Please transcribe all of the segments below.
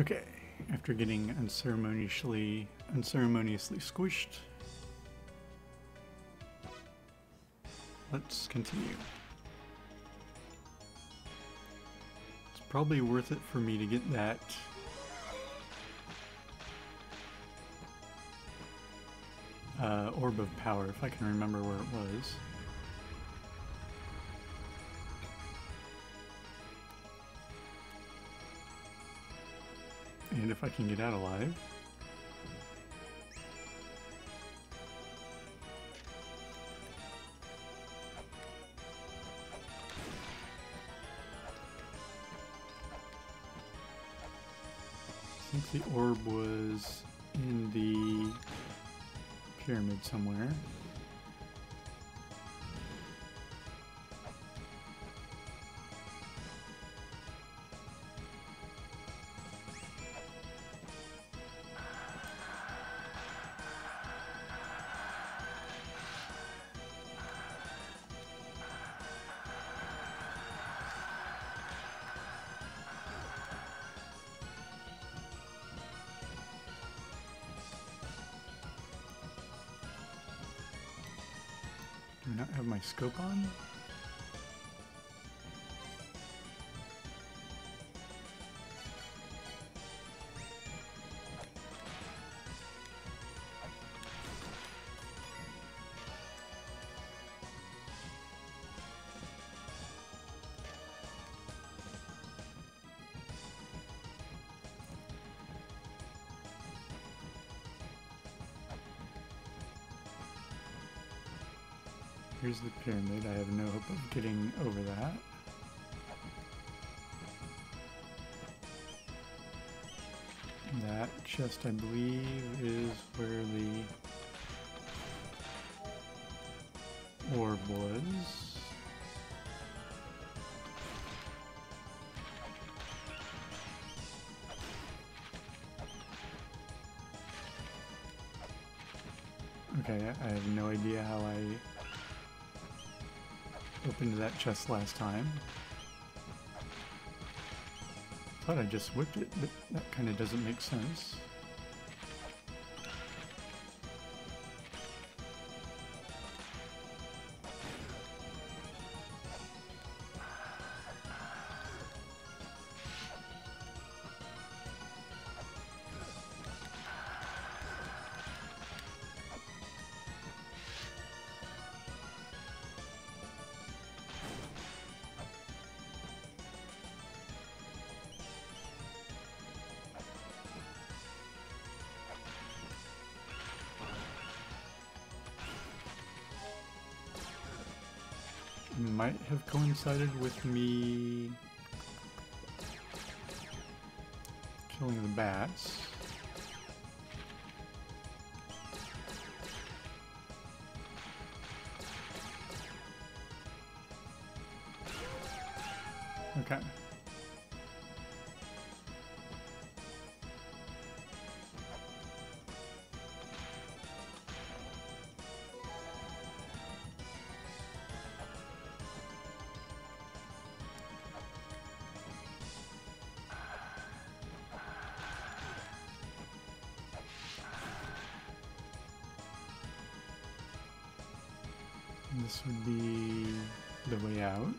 Okay, after getting unceremoniously unceremoniously squished, let's continue. It's probably worth it for me to get that uh, orb of power if I can remember where it was. And if I can get out alive. I think the orb was in the pyramid somewhere. Scope on? Here's the pyramid. I have no hope of getting over that. That chest, I believe, is where the orb was. Okay, I have no idea how I opened that chest last time. Thought I just whipped it, but that kind of doesn't make sense. Coincided with me killing the bats. Okay. This would be the way out.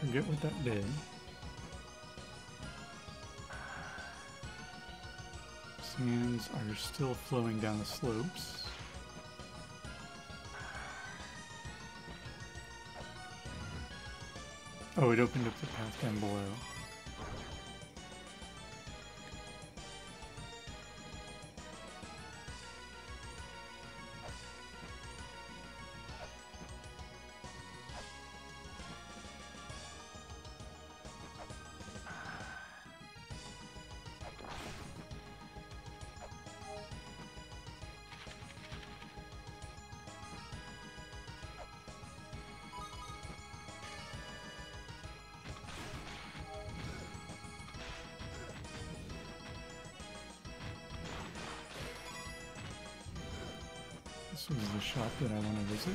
Forget what that did. Sands are still flowing down the slopes. Oh, it opened up the path down below. This is the shop that I want to visit.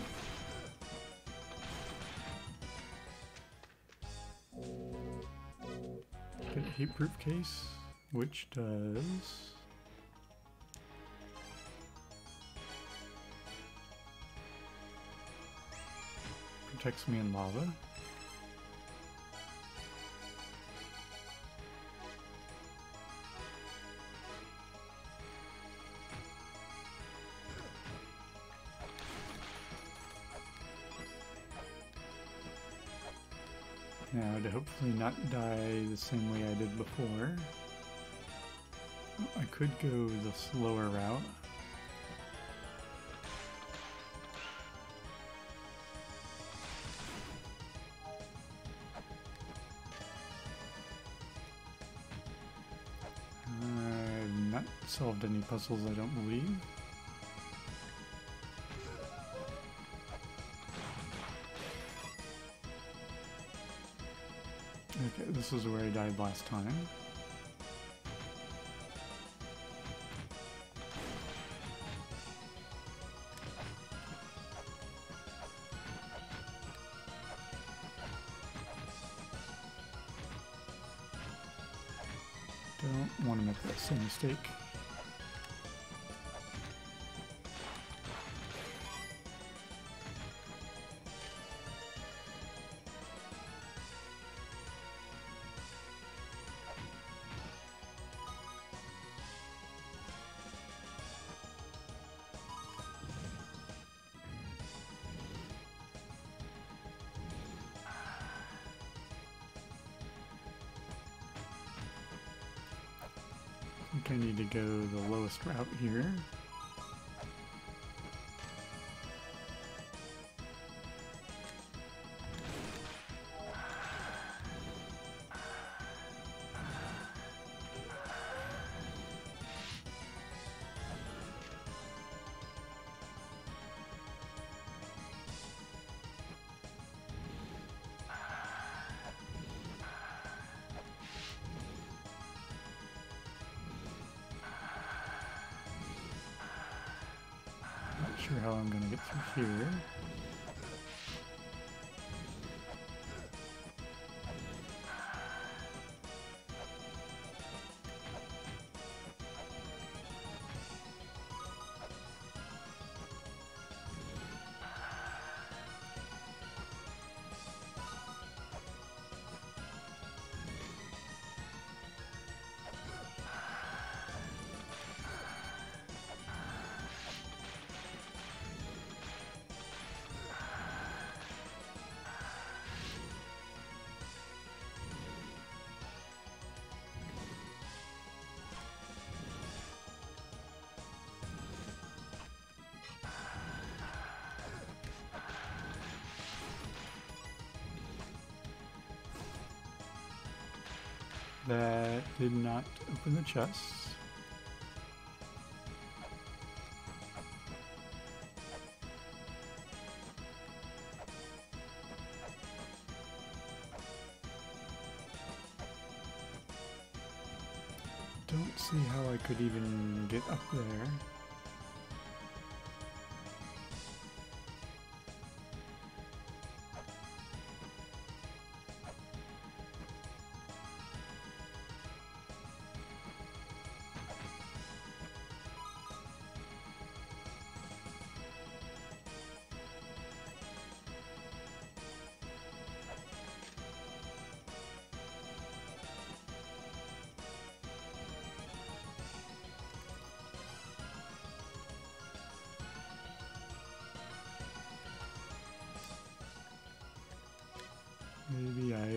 Get a heat proof case, which does protects me in lava. Hopefully not die the same way I did before, I could go the slower route. I've not solved any puzzles, I don't believe. This is where I died last time. I think I need to go the lowest route here. To That did not open the chest. Don't see how I could even get up there.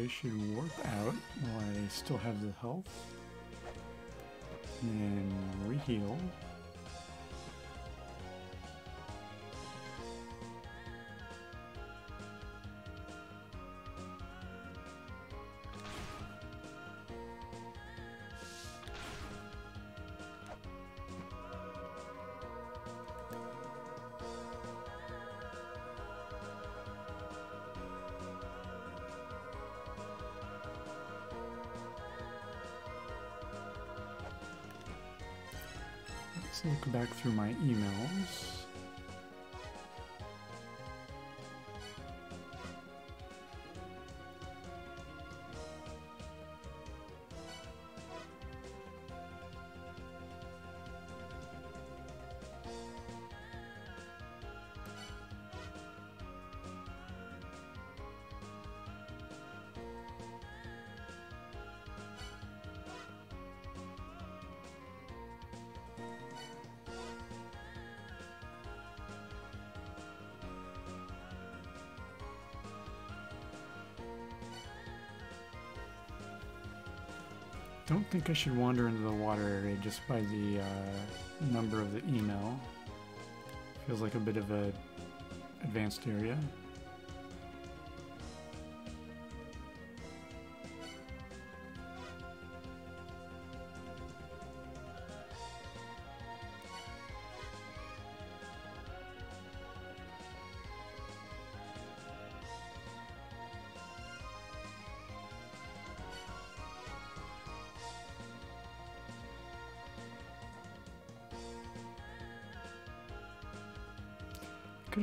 I should warp out while I still have the health. And re-heal. back through my emails. Don't think I should wander into the water area just by the uh, number of the email. Feels like a bit of a advanced area.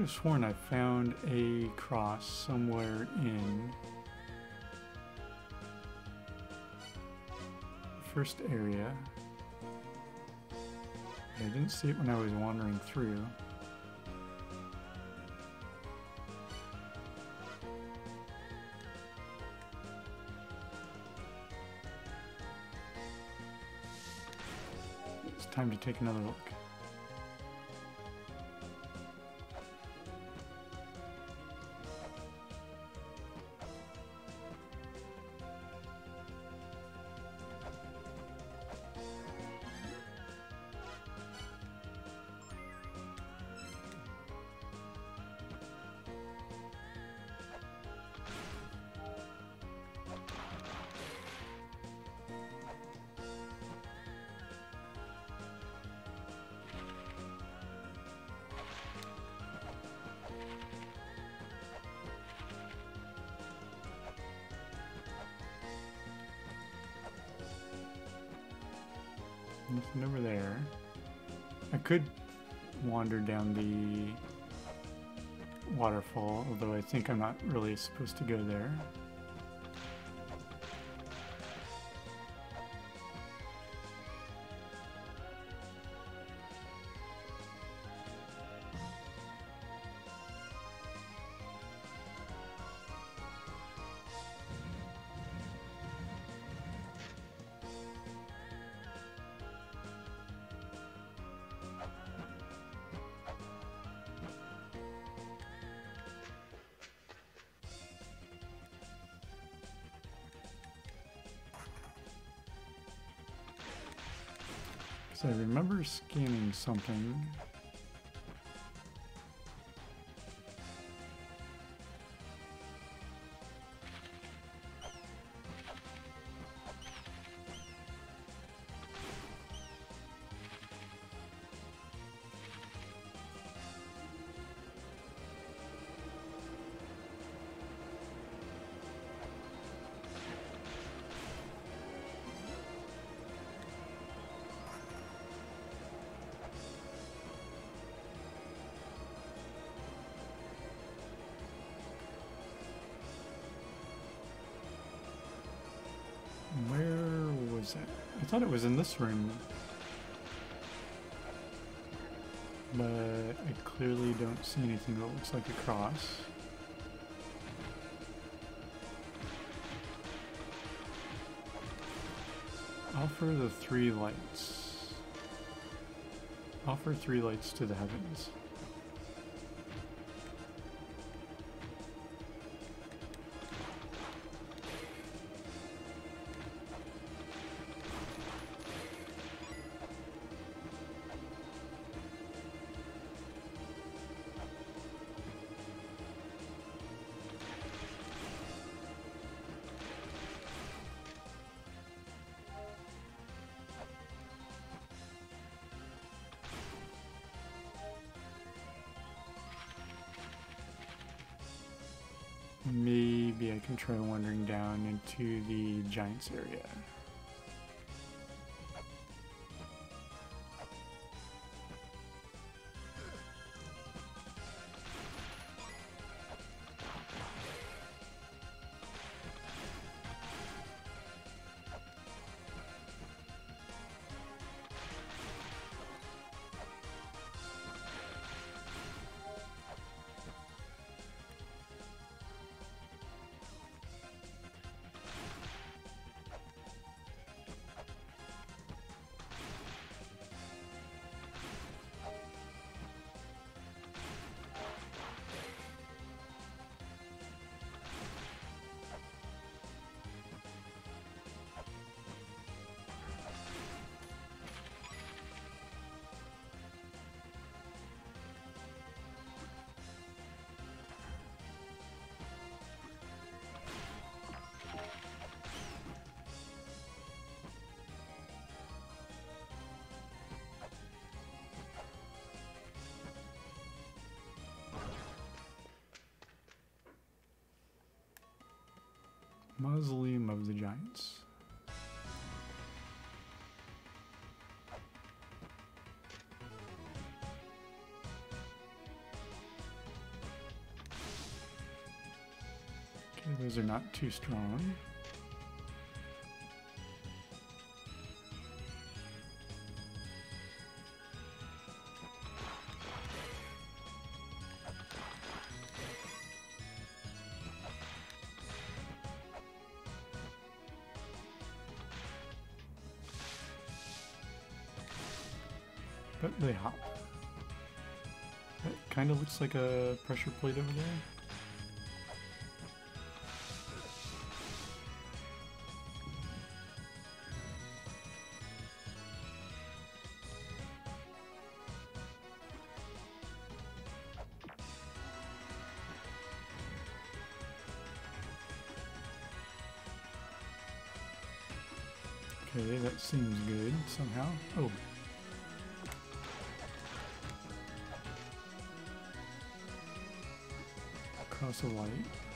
Have sworn I found a cross somewhere in first area. I didn't see it when I was wandering through. It's time to take another look. Nothing over there. I could wander down the waterfall, although I think I'm not really supposed to go there. Scanning something. Was it? I thought it was in this room. But I clearly don't see anything that looks like a cross. Offer the three lights. Offer three lights to the heavens. Maybe try wandering down into the Giants area. Mausoleum of the Giants. Okay, those are not too strong. Looks like a pressure plate over there. Okay, that seems good somehow. Oh. Across a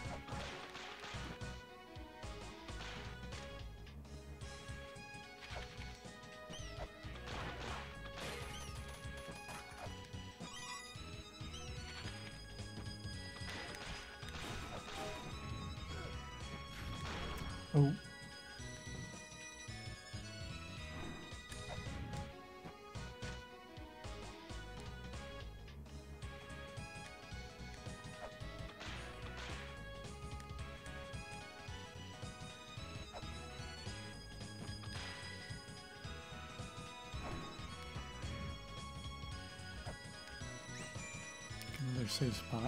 Safe spot.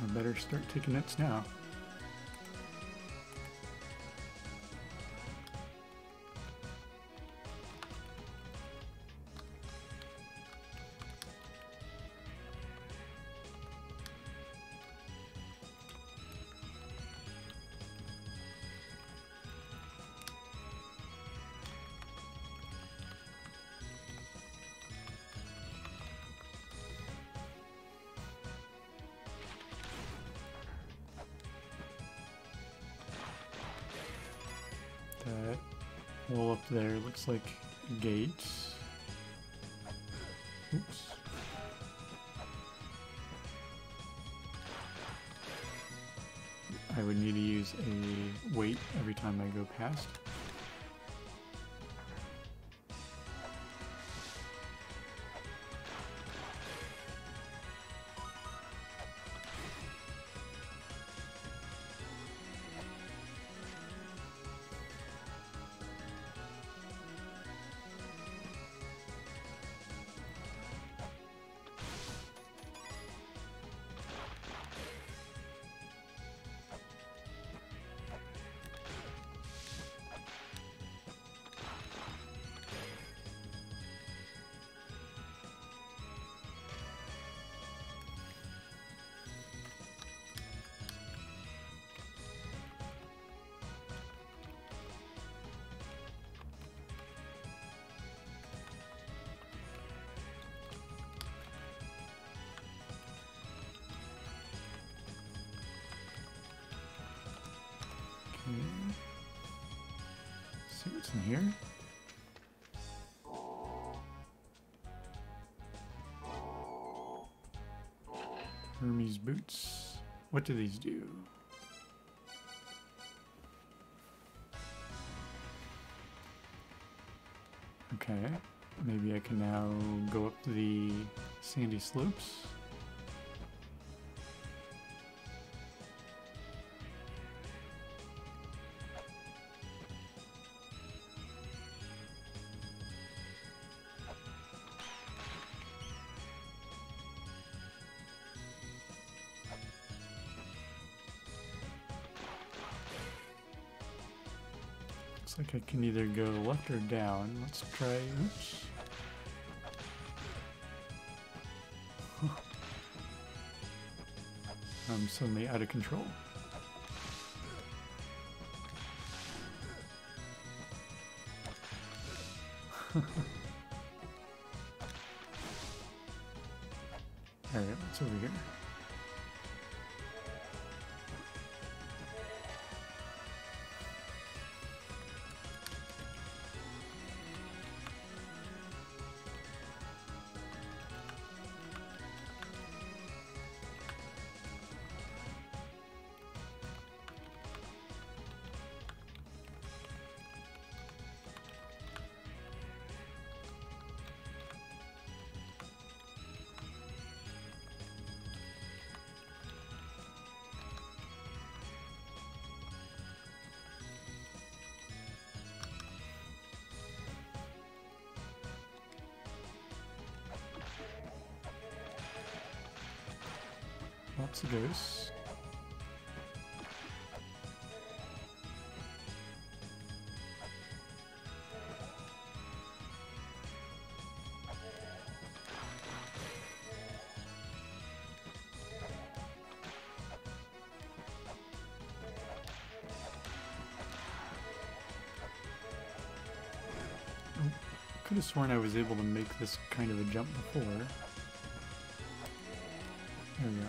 I better start taking notes now. Wall up there looks like a gate. Oops. I would need to use a weight every time I go past. See what's in here. Hermes boots. What do these do? Okay, maybe I can now go up the sandy slopes. Can either go left or down. Let's try. Oops. I'm suddenly out of control. Lots of ghosts. Could have sworn I was able to make this kind of a jump before. There we go.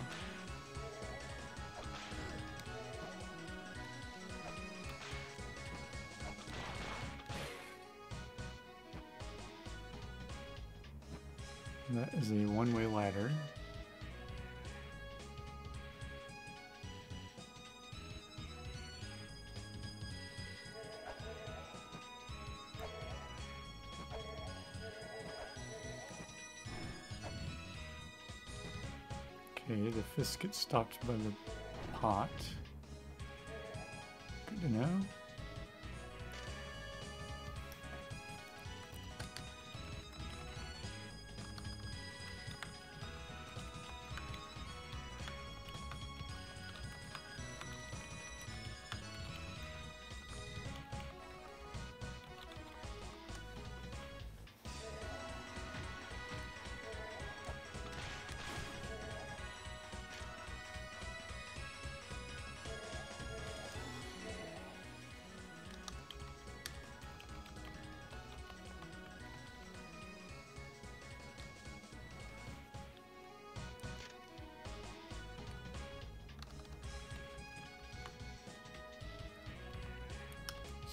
The gets stopped by the pot. Good to know.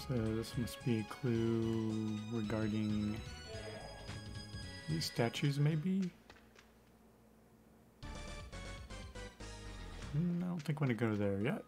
So this must be a clue regarding these statues, maybe? Hmm, I don't think I'm gonna go there yet.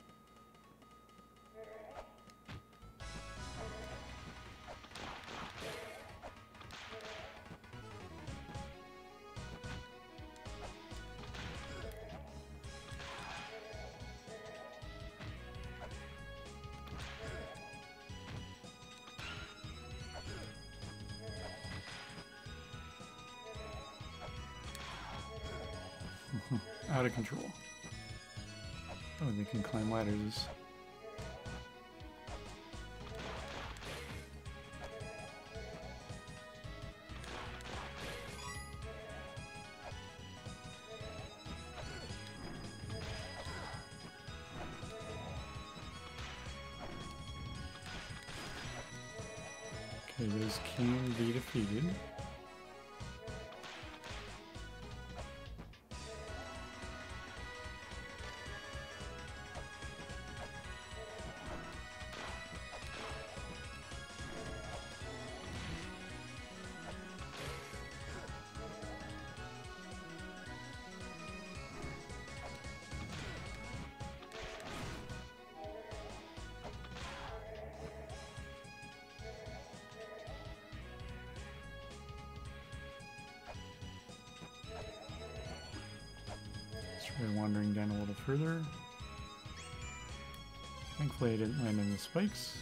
Try wandering down a little further. Thankfully I didn't land in the spikes.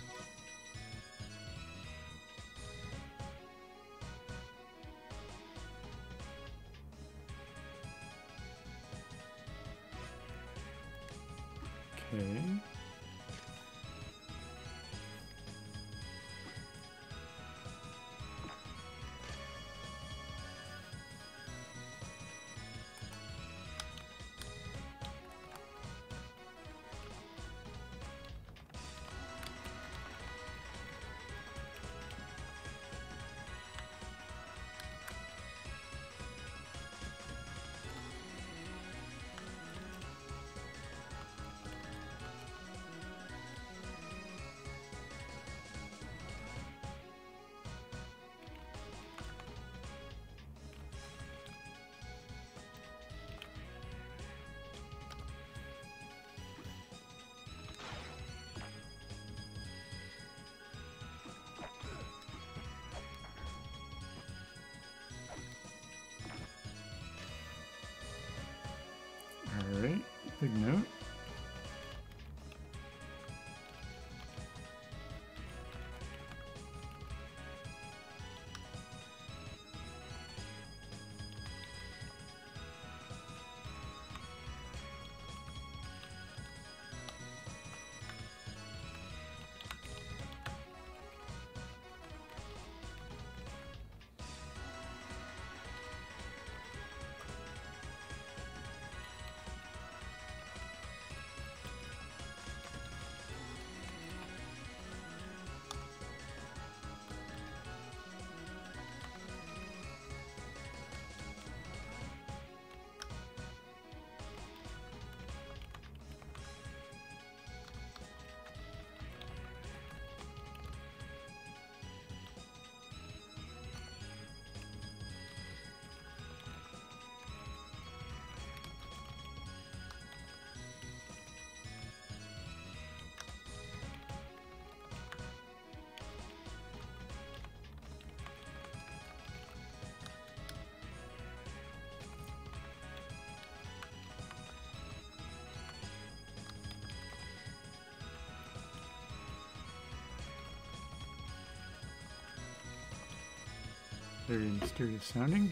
Very mysterious sounding.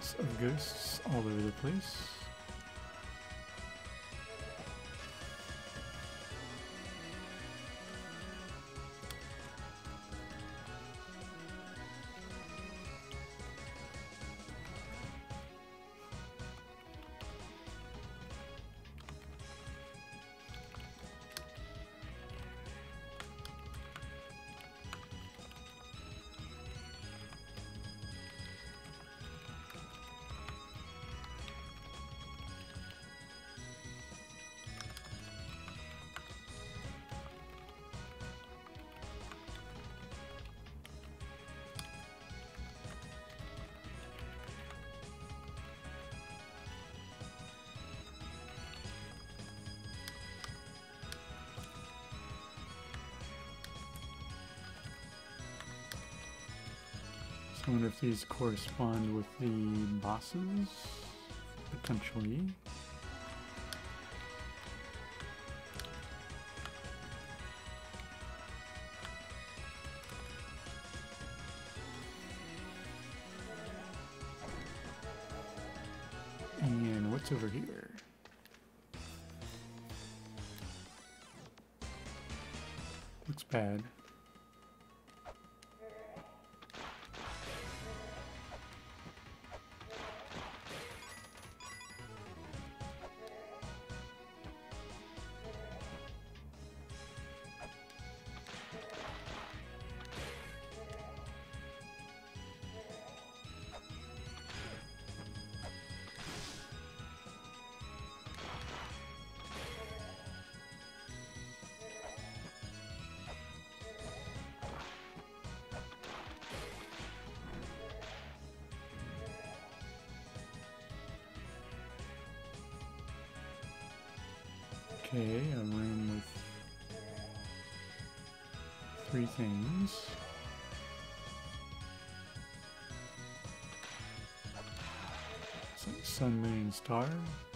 Of ghosts all over the place. I wonder if these correspond with the bosses, potentially. And what's over here? Looks bad. Sun, moon, and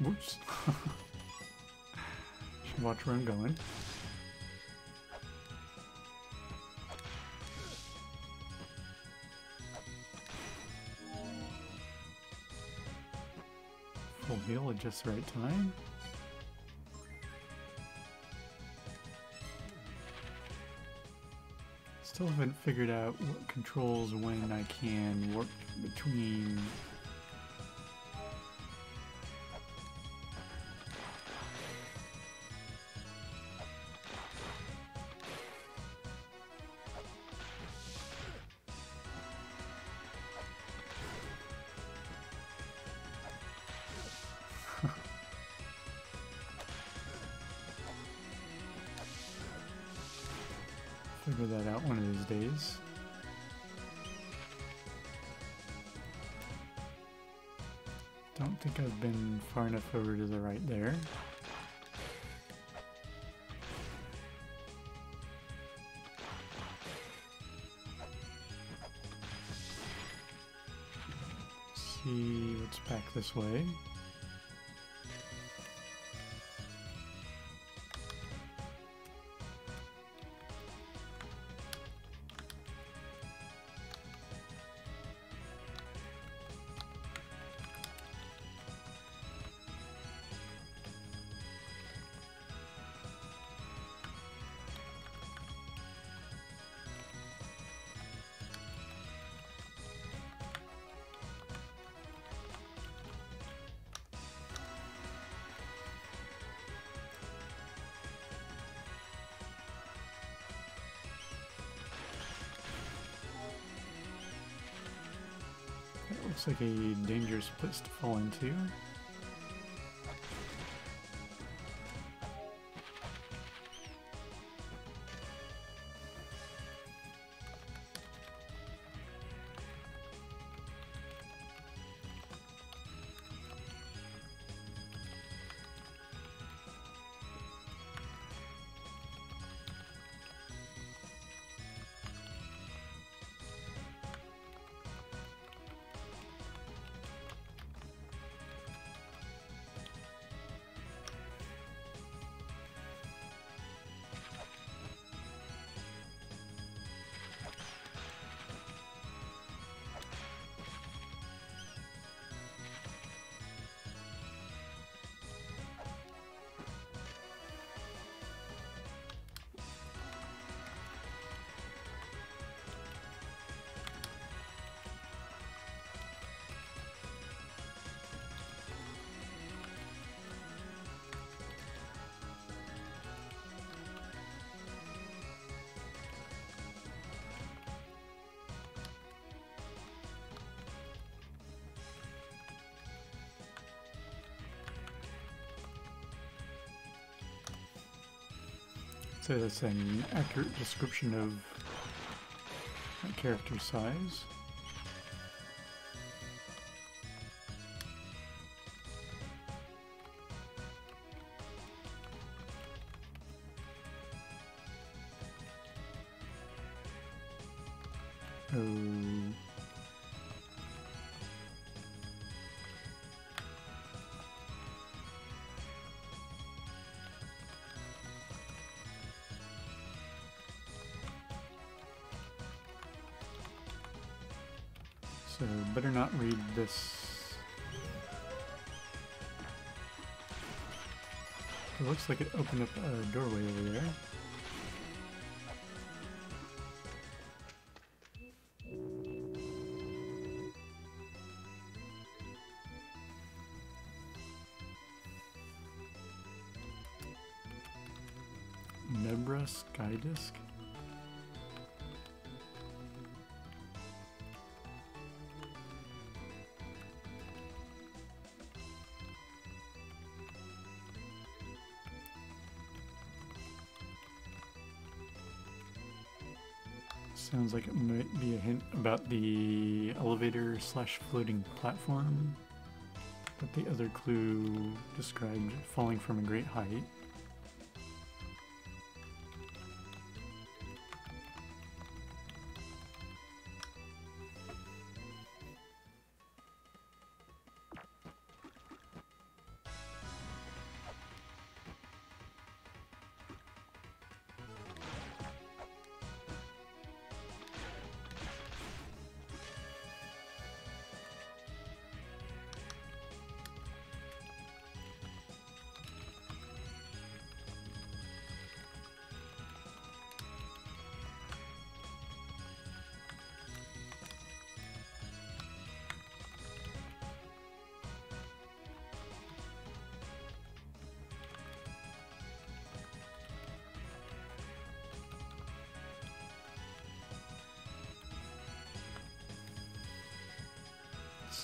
Whoops. Should watch where I'm going. Full heal at just the right time. Still haven't figured out what controls when I can work between See what's back this way. Looks like a dangerous place to fall into. That's an accurate description of character size. Looks like it opened up a doorway over there. Nebra Sky Disc? Sounds like it might be a hint about the elevator slash floating platform. But the other clue described falling from a great height.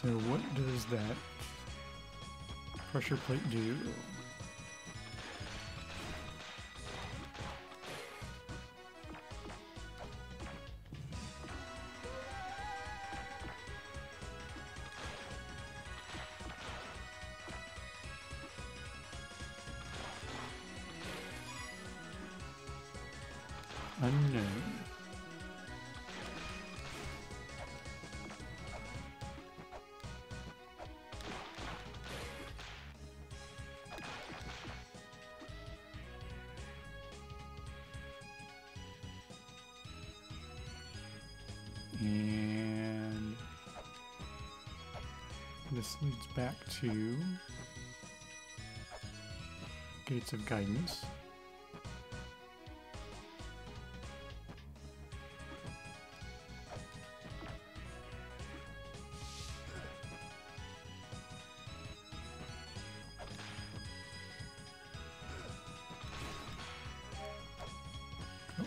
So what does that pressure plate do? This leads back to Gates of Guidance.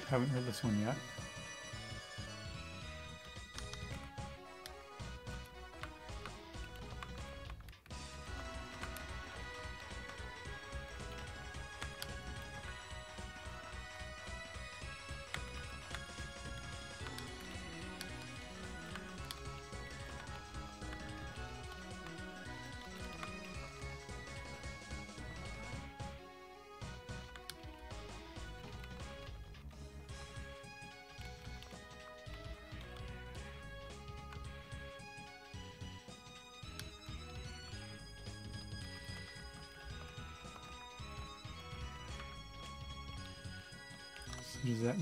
Haven't heard this one yet. So does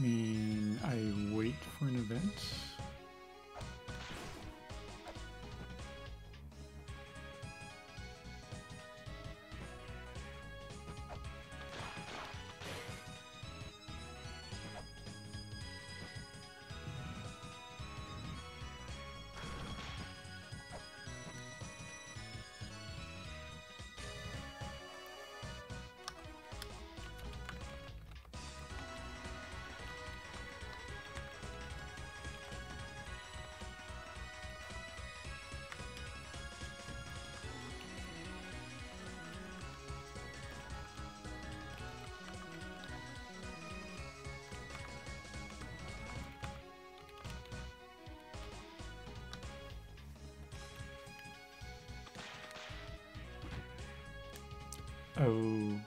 Oh,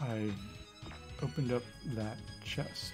I opened up that chest.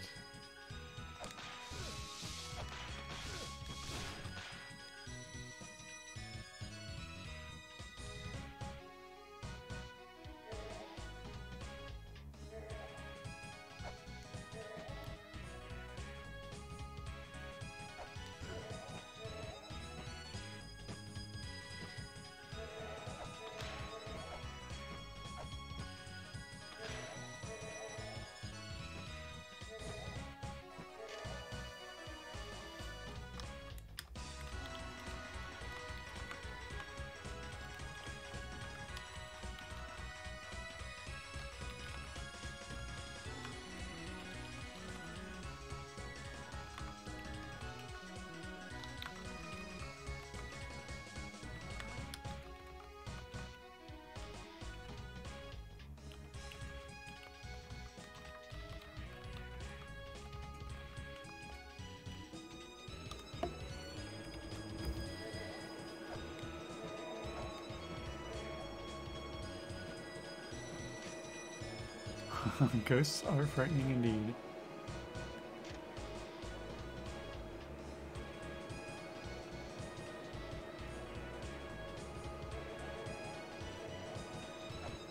Ghosts are frightening indeed.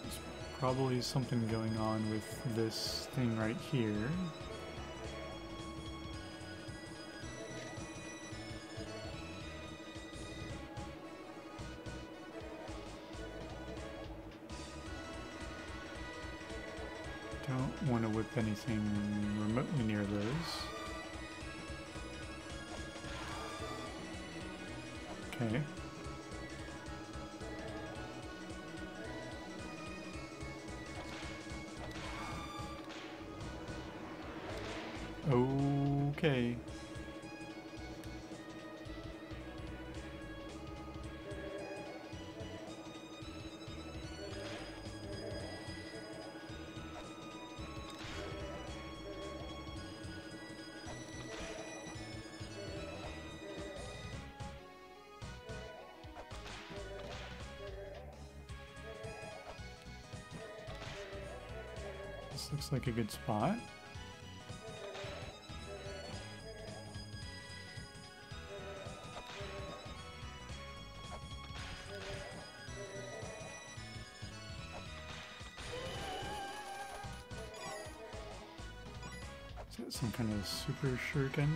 There's probably something going on with this thing right here. Anything remotely near those. Okay. Okay. Looks like a good spot. Is that some kind of super shuriken?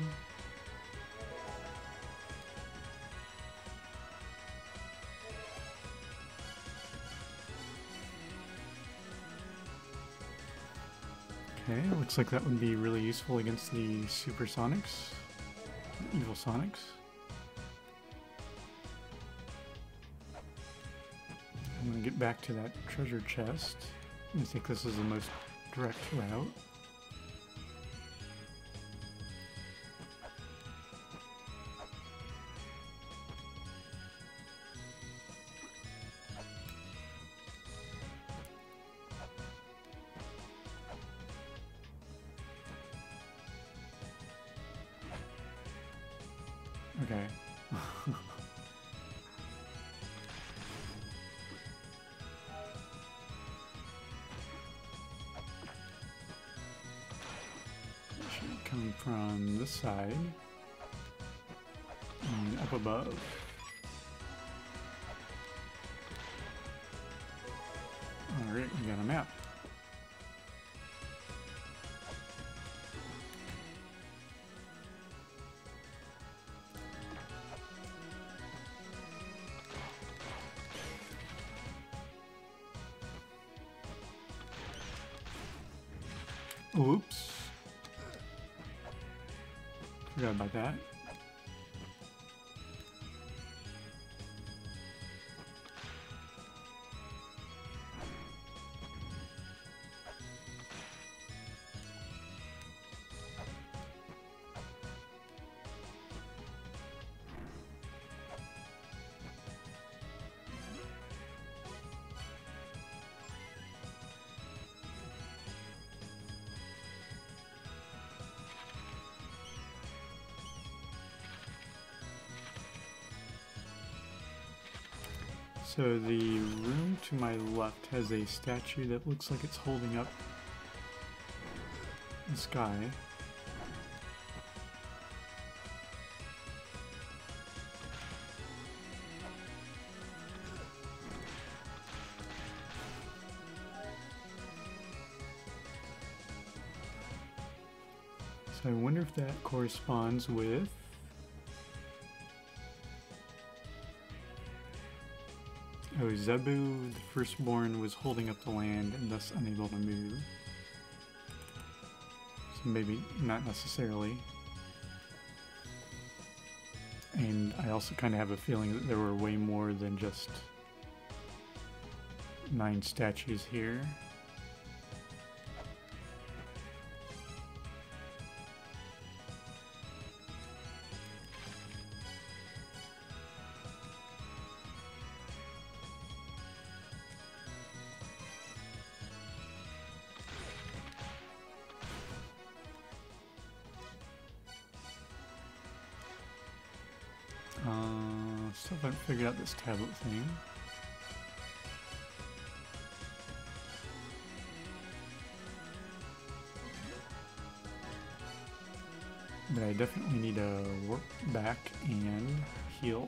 Looks like that would be really useful against the supersonics, evil sonics. I'm gonna get back to that treasure chest. I think this is the most direct route. Side and up above. About that. So the room to my left has a statue that looks like it's holding up the sky. So I wonder if that corresponds with Zebu, the firstborn, was holding up the land and thus unable to move. So maybe not necessarily. And I also kind of have a feeling that there were way more than just nine statues here. But I definitely need to work back and heal.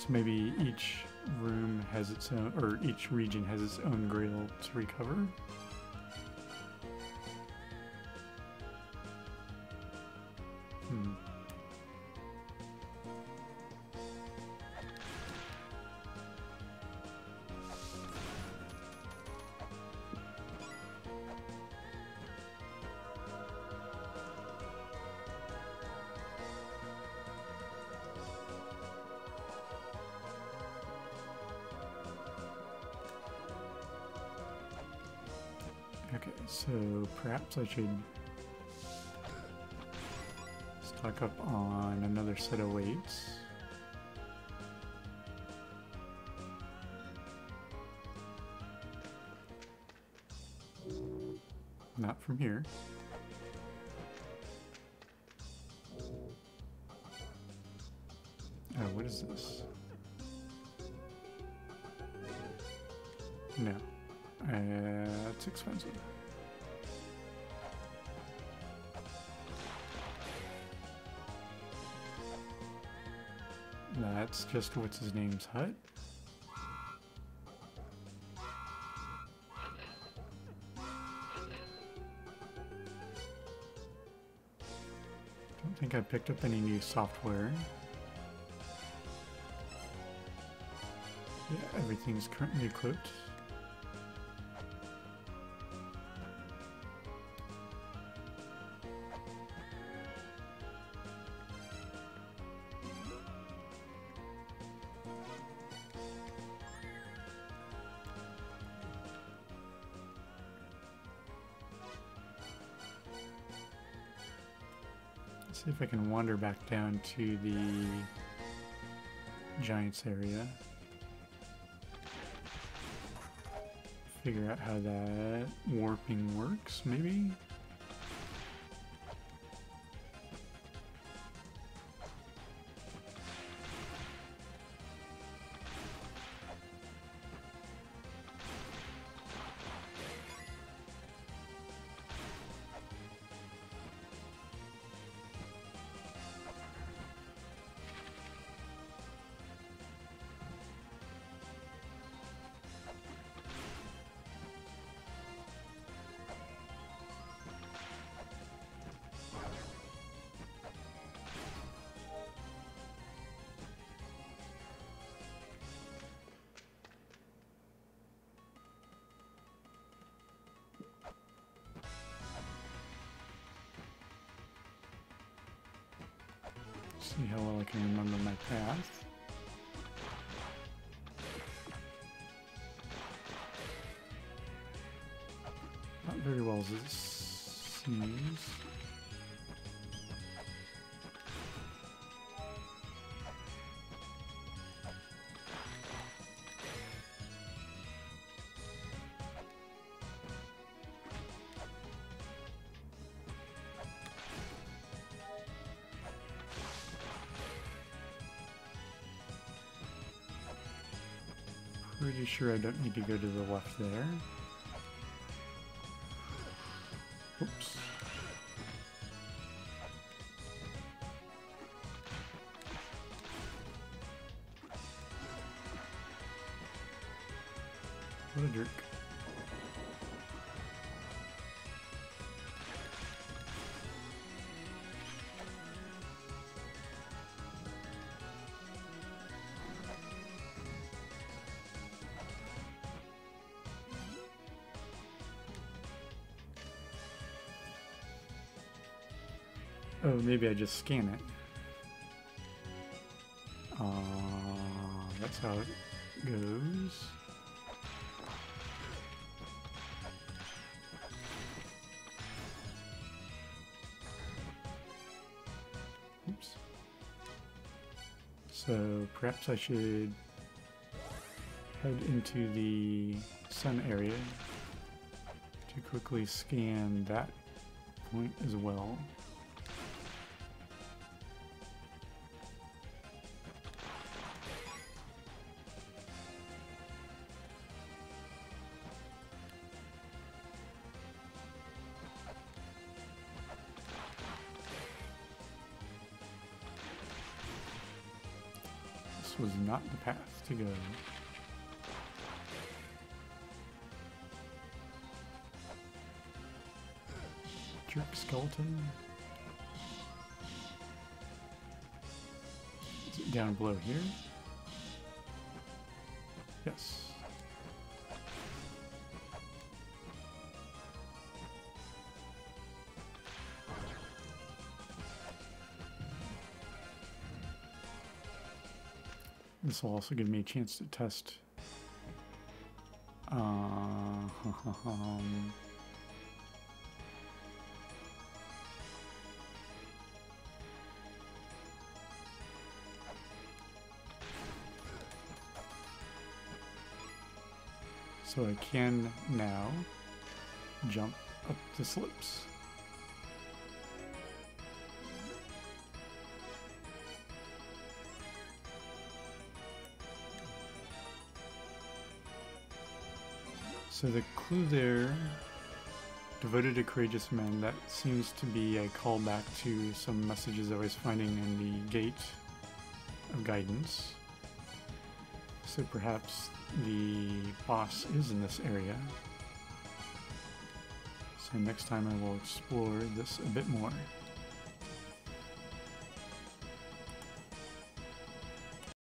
So maybe each room has its own, or each region has its own grail to recover. Perhaps I should stock up on another set of weights. Not from here. Just what's his name's hut. Don't think I picked up any new software. Yeah, everything's currently equipped. Can wander back down to the Giants area. Figure out how that warping works, maybe? Pretty sure I don't need to go to the left there. Maybe I just scan it. Uh, that's how it goes. Oops. So perhaps I should head into the sun area to quickly scan that point as well. Was not the path to go. Jerk skeleton. Is it down below here? Yes. This will also give me a chance to test. Uh, um, so I can now jump up the slopes. So the clue there, devoted to courageous men, that seems to be a callback to some messages I was finding in the Gate of Guidance. So perhaps the boss is in this area. So next time I will explore this a bit more.